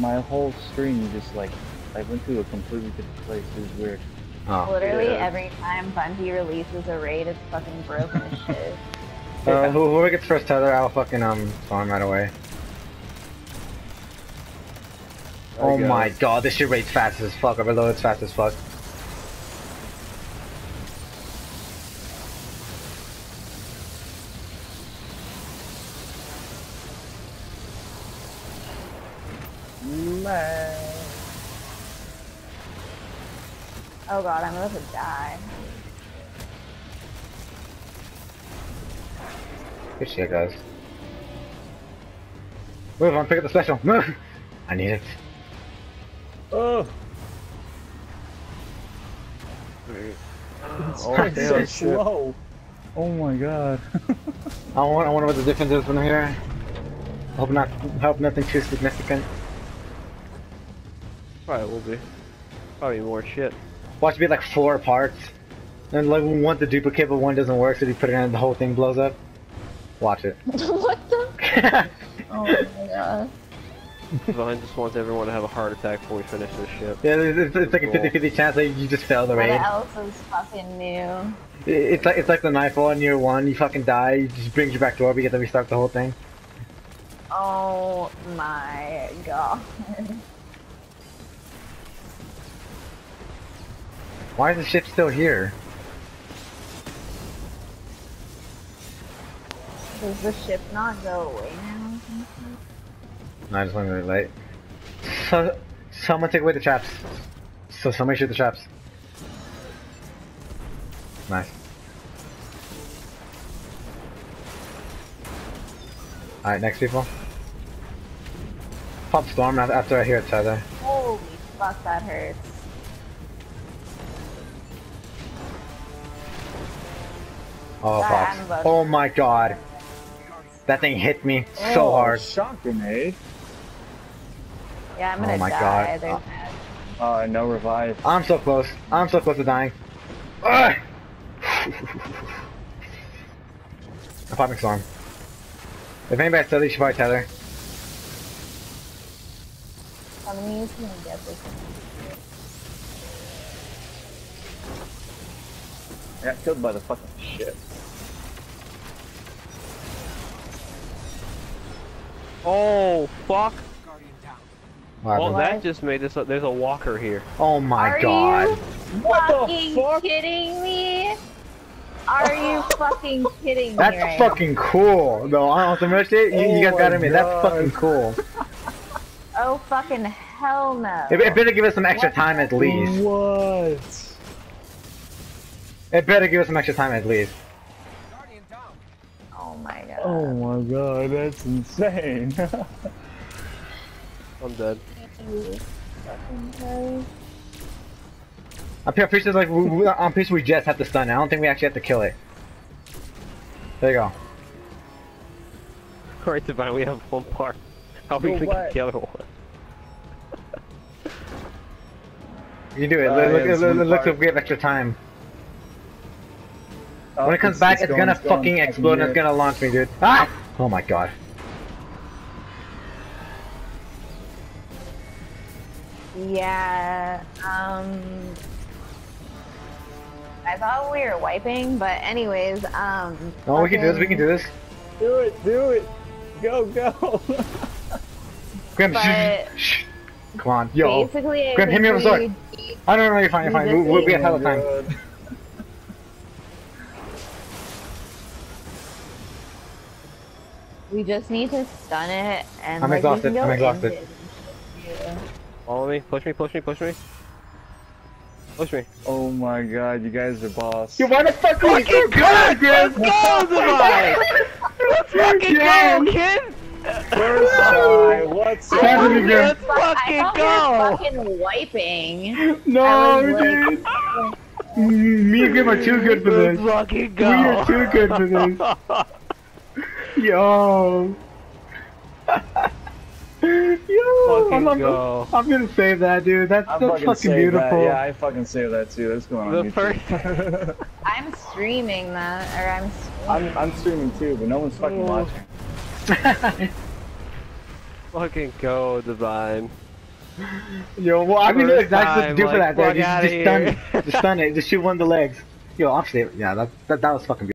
my whole screen just like I went to a completely different place. It was weird. Oh. Literally Yeah. every time Bungie releases a raid, it's fucking broken as shit. Uh, who- whoever gets first tether, I'll fucking um spawn right away. Oh my god, this shit rates fast as fuck. Overload it's fast as fuck. Man. Oh god, I'm about to die. Good shit, guys. Move on, pick up the special. Move! I need it. Oh. Oh, It's damn, so slow. Oh my god. I wonder, I wonder what the difference is from here. Hope not. Hope nothing too significant. Probably will be. Probably more shit. Watch it be like four parts. And like we want to duplicate, but one doesn't work, so if you put it in, and the whole thing blows up. Watch it. what the? Oh my god. Vine just wants everyone to have a heart attack before we finish this shit. Yeah, it's, it's like a 50-50 chance that you just fail the raid. What else is fucking new? It's like it's like the knife on year one. You fucking die. It just brings you back to orb. You get to restart the whole thing. Oh my god. Why is the ship still here? Does the ship not go away now? No, I just went really late. So, someone take away the traps. So somebody shoot the traps. Nice. Alright, next people. Pop storm after I hear it, tether. Holy fuck, that hurts. Oh, Sorry, Fox. Oh my god. That thing hit me so Oh, hard. Shock grenade. Yeah, I'm Oh gonna oh my die. God. There's Uh, no revive. I'm so close. I'm so close to dying. Ugh! I'm popping storm. If anybody's still, you should probably tether. Somebody's gonna get this. I got killed by the fucking ship. Oh, fuck! Well, happened? that just made this. There's a walker here. Oh my Are god. you What the fuck? kidding me? Are you fucking kidding me That's right fucking cool. Though on some real shit, you, you Oh guys got my me. That's fucking cool. Oh fucking hell no. It, it better give us some extra time at least. What? It better give us some extra time at least. Oh my god. Oh my god, that's insane. I'm dead. You fucking Christ. I'm pretty pretty sure like we, we, I'm pretty sure we just have to stun it. I don't think we actually have to kill it. There you go. Alright, Divine, we have one part. How are we Yo, gonna what? get the other one? You do it. Uh, look, yeah, look, look, one look, look part. if we have extra time. Oh, when it comes back, it's, going, gonna it's going. fucking I explode and it's gonna launch me, dude. Ah! Oh my god. Yeah, um... I thought we were wiping, but anyways, um... Oh, we can do this. We can do this. Do it, do it. Go, go. Grim, But- shh, shh. Come on, yo. Basically, I Grim, hit me with a sword. I don't know. You're fine. You're fine. We, we, we have hella Oh time. We just need to stun it, and I'm like, exhausted, go I'm exhausted. into it. Yeah. Follow me. Push me. Push me. Push me. Push me. Oh my god, you guys are boss. You why the fuck are you so good, Grim? Go, Divine! Let's fucking go, kid! First try, what's Happy up? to Grim. Fuck, I fucking thought go! we were fucking wiping. No, I was like- dude. Me and Grim are too good for Let's this. fucking We are too good for this. Yo. Yo, I'm, I'm, go. I'm gonna save that, dude. That's, I that's fucking, fucking beautiful. That. Yeah, I fucking saved that too. That's going on The YouTube. I'm streaming that, or I'm. I'm, I'm streaming too, but no one's fucking Oh. watching. Fucking go, Divine. Yo, well, I mean, First look, that's what to time, do for like, that. There. fuck Just, outta just stun here. it. Just stun it. Just shoot one of the legs. Yo, actually, yeah, that that, that was fucking. Beautiful.